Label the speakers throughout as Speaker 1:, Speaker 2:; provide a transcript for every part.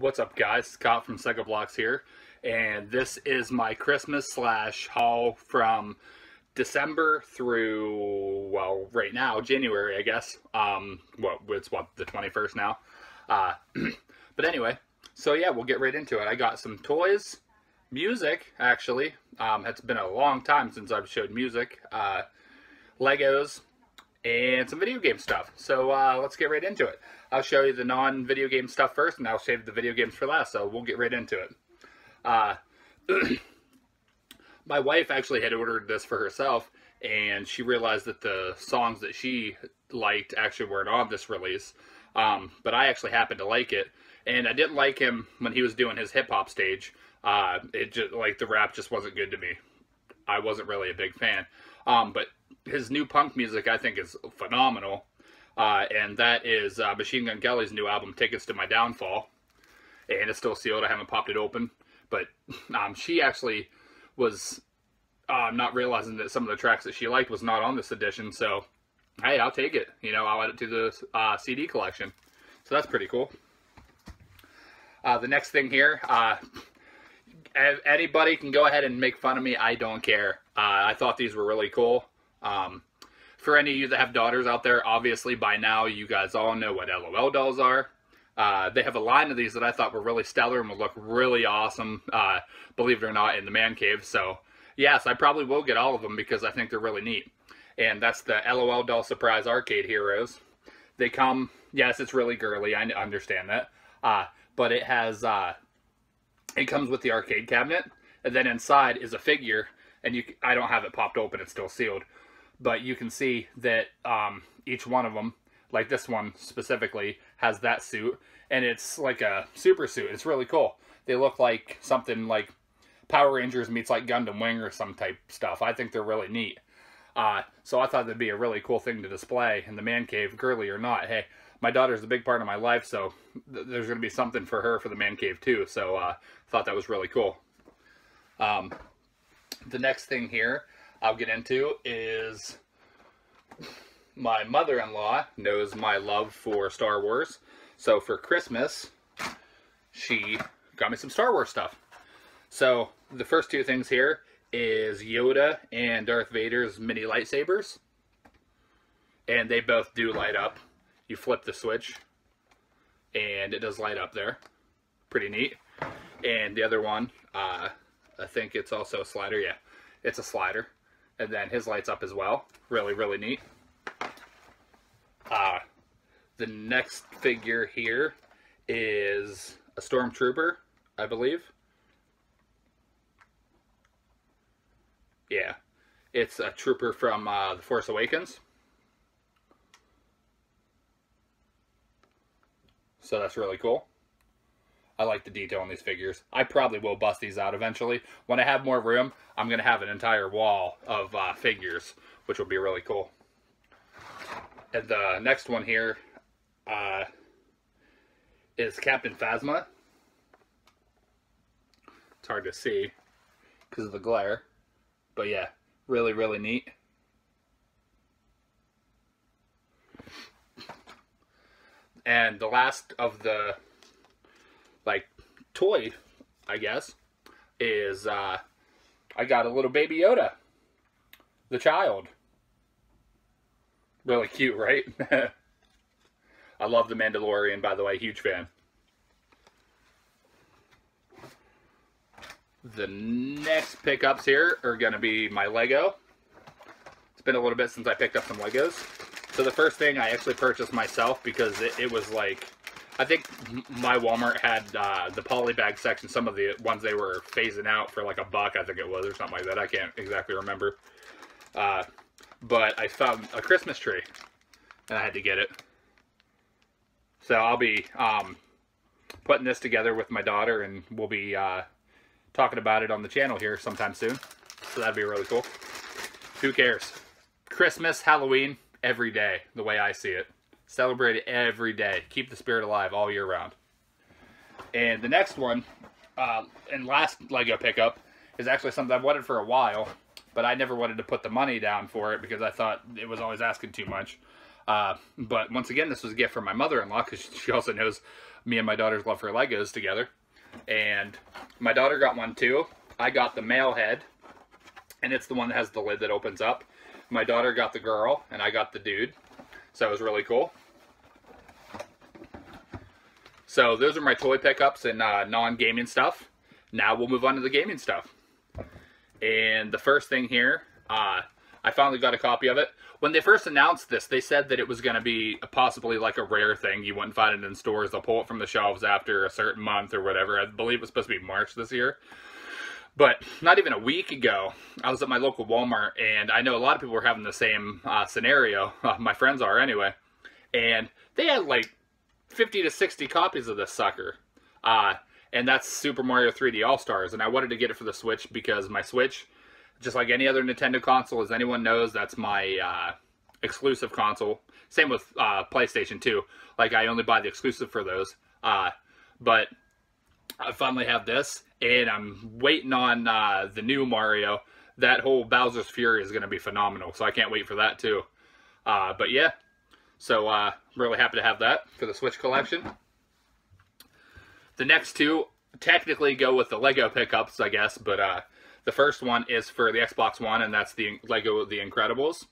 Speaker 1: What's up guys, Scott from SEGAblocks here, and this is my Christmas slash haul from December through, well, right now, January, I guess. Um, what, it's what, the 21st now? Uh, but anyway, so yeah, we'll get right into it. I got some toys, music, actually. Um, it's been a long time since I've showed music. Uh, Legos, and some video game stuff. So uh, let's get right into it. I'll show you the non-video game stuff first, and I'll save the video games for last, so we'll get right into it. Uh, my wife actually had ordered this for herself, and she realized that the songs that she liked actually weren't on this release. Um, but I actually happened to like it, and I didn't like him when he was doing his hip-hop stage. Uh, it just, like, the rap just wasn't good to me. I wasn't really a big fan. Um, but his new punk music, I think, is phenomenal. Uh, and that is uh, Machine Gun Kelly's new album, Tickets to My Downfall. And it's still sealed. I haven't popped it open. But um, she actually was uh, not realizing that some of the tracks that she liked was not on this edition. So, hey, I'll take it. You know, I'll add it to the uh, CD collection. So that's pretty cool. Uh, the next thing here, uh, anybody can go ahead and make fun of me. I don't care. I thought these were really cool. Um, for any of you that have daughters out there, obviously by now you guys all know what LOL dolls are. Uh, they have a line of these that I thought were really stellar and would look really awesome, uh, believe it or not, in the man cave. So, yes, I probably will get all of them because I think they're really neat. And that's the LOL Doll Surprise Arcade Heroes. They come, yes, it's really girly, I understand that. Uh, but it has, uh, it comes with the arcade cabinet, and then inside is a figure, and you, I don't have it popped open, it's still sealed but you can see that um, each one of them, like this one specifically, has that suit, and it's like a super suit. It's really cool. They look like something like Power Rangers meets like Gundam Wing or some type stuff. I think they're really neat. Uh, so I thought that'd be a really cool thing to display in the man cave, girly or not. Hey, my daughter's a big part of my life, so th there's going to be something for her for the man cave too. So I uh, thought that was really cool. Um, the next thing here I'll get into is my mother-in-law knows my love for Star Wars. So for Christmas, she got me some Star Wars stuff. So the first two things here is Yoda and Darth Vader's mini lightsabers. And they both do light up. You flip the switch and it does light up there. Pretty neat. And the other one, uh, I think it's also a slider. Yeah, it's a slider and then his lights up as well. Really, really neat. Uh, the next figure here is a Stormtrooper, I believe. Yeah, it's a trooper from uh, The Force Awakens. So that's really cool. I like the detail on these figures. I probably will bust these out eventually. When I have more room, I'm going to have an entire wall of uh, figures, which will be really cool. And the next one here uh, is Captain Phasma. It's hard to see because of the glare. But yeah, really, really neat. And the last of the like toy, I guess, is uh, I got a little baby Yoda, the child. Really cute, right? I love The Mandalorian, by the way, huge fan. The next pickups here are going to be my Lego. It's been a little bit since I picked up some Legos. So the first thing I actually purchased myself because it, it was like I think my Walmart had uh, the polybag section, some of the ones they were phasing out for like a buck, I think it was, or something like that. I can't exactly remember. Uh, but I found a Christmas tree, and I had to get it. So I'll be um, putting this together with my daughter, and we'll be uh, talking about it on the channel here sometime soon. So that'd be really cool. Who cares? Christmas, Halloween, every day, the way I see it. Celebrate it every day. Keep the spirit alive all year round. And the next one, uh, and last Lego pickup, is actually something I've wanted for a while, but I never wanted to put the money down for it because I thought it was always asking too much. Uh, but once again, this was a gift from my mother-in-law because she also knows me and my daughter's love for Legos together. And my daughter got one too. I got the male head, and it's the one that has the lid that opens up. My daughter got the girl, and I got the dude. So it was really cool. So those are my toy pickups and uh, non-gaming stuff. Now we'll move on to the gaming stuff. And the first thing here, uh, I finally got a copy of it. When they first announced this, they said that it was going to be possibly like a rare thing. You wouldn't find it in stores. They'll pull it from the shelves after a certain month or whatever. I believe it was supposed to be March this year. But not even a week ago, I was at my local Walmart, and I know a lot of people were having the same uh, scenario. Uh, my friends are anyway. And they had like 50 to 60 copies of this sucker. Uh, and that's Super Mario 3D All-Stars. And I wanted to get it for the Switch because my Switch just like any other Nintendo console, as anyone knows, that's my uh, exclusive console. Same with uh, PlayStation 2. Like, I only buy the exclusive for those. Uh, but I finally have this, and I'm waiting on uh, the new Mario. That whole Bowser's Fury is going to be phenomenal, so I can't wait for that, too. Uh, but yeah, so uh, I'm really happy to have that for the Switch collection. The next two technically go with the Lego pickups, I guess, but the first one is for the Xbox One, and that's the Lego The Incredibles.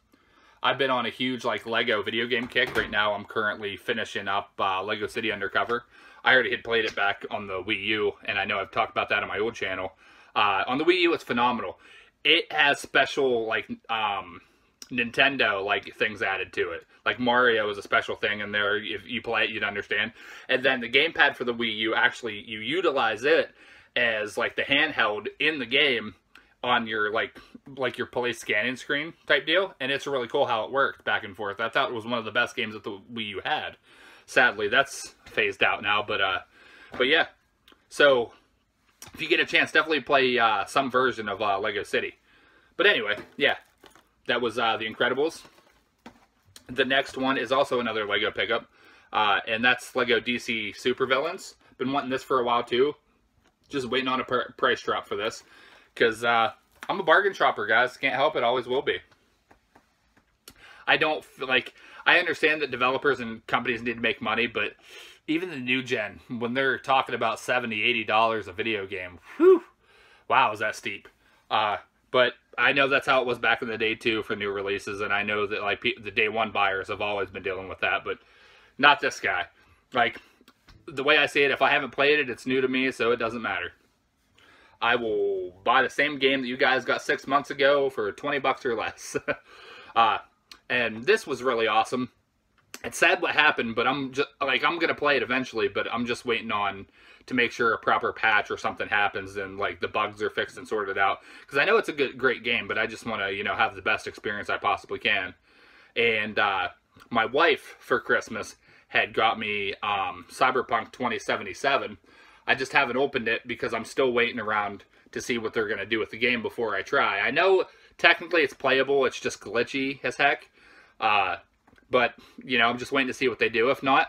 Speaker 1: I've been on a huge like Lego video game kick. Right now, I'm currently finishing up uh, Lego City Undercover. I already had played it back on the Wii U, and I know I've talked about that on my old channel. Uh, on the Wii U, it's phenomenal. It has special like um, Nintendo like things added to it. Like Mario is a special thing in there. If you play it, you'd understand. And then the gamepad for the Wii U actually you utilize it as like the handheld in the game on your like like your police scanning screen type deal, and it's really cool how it worked back and forth. I thought it was one of the best games that the Wii U had. Sadly, that's phased out now, but uh, but yeah. So if you get a chance, definitely play uh, some version of uh, Lego City. But anyway, yeah, that was uh, the Incredibles. The next one is also another Lego pickup, uh, and that's Lego DC Supervillains. Been wanting this for a while too. Just waiting on a price drop for this. Because uh, I'm a bargain shopper, guys. Can't help it. Always will be. I don't like I understand that developers and companies need to make money, but even the new gen, when they're talking about 70 80 dollars a video game, whew, wow, is that steep? Uh, but I know that's how it was back in the day too for new releases, and I know that like the day one buyers have always been dealing with that, but not this guy. Like the way I see it, if I haven't played it, it's new to me, so it doesn't matter. I will buy the same game that you guys got six months ago for 20 bucks or less. uh, and this was really awesome. It's sad what happened, but I'm just like I'm gonna play it eventually. But I'm just waiting on to make sure a proper patch or something happens and like the bugs are fixed and sorted out. Because I know it's a good, great game, but I just want to you know have the best experience I possibly can. And uh, my wife for Christmas had got me um, Cyberpunk 2077 I just haven't opened it because I'm still waiting around to see what they're going to do with the game before I try. I know technically it's playable, it's just glitchy as heck. Uh, but, you know, I'm just waiting to see what they do. If not,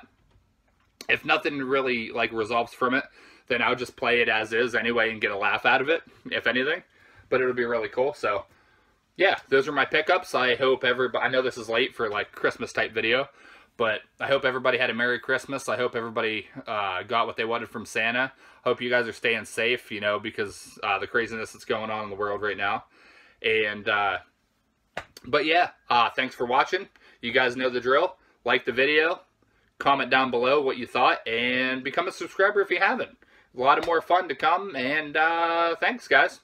Speaker 1: if nothing really, like, resolves from it, then I'll just play it as is anyway and get a laugh out of it, if anything. But it'll be really cool, so... Yeah, those are my pickups. I hope everybody... I know this is late for, like, Christmas-type video. But I hope everybody had a Merry Christmas. I hope everybody uh, got what they wanted from Santa. Hope you guys are staying safe, you know, because uh, the craziness that's going on in the world right now. And, uh, but yeah, uh, thanks for watching. You guys know the drill. Like the video, comment down below what you thought, and become a subscriber if you haven't. A lot of more fun to come, and uh, thanks, guys.